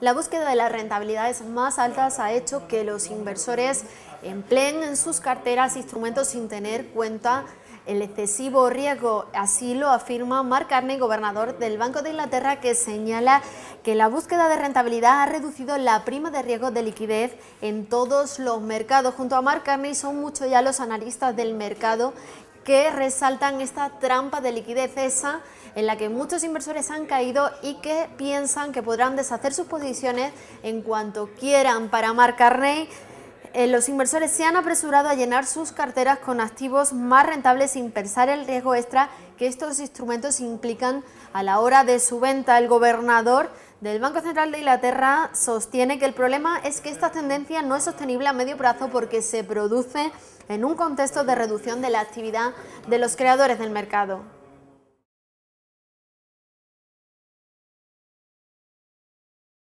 La búsqueda de las rentabilidades más altas ha hecho que los inversores empleen en sus carteras instrumentos sin tener cuenta el excesivo riesgo. Así lo afirma Mark Carney, gobernador del Banco de Inglaterra, que señala que la búsqueda de rentabilidad ha reducido la prima de riesgo de liquidez en todos los mercados. Junto a Mark Carney son muchos ya los analistas del mercado que resaltan esta trampa de liquidez esa en la que muchos inversores han caído y que piensan que podrán deshacer sus posiciones en cuanto quieran. Para Mark Carney, eh, los inversores se han apresurado a llenar sus carteras con activos más rentables sin pensar el riesgo extra que estos instrumentos implican a la hora de su venta. El gobernador del Banco Central de Inglaterra sostiene que el problema es que esta tendencia no es sostenible a medio plazo porque se produce en un contexto de reducción de la actividad de los creadores del mercado.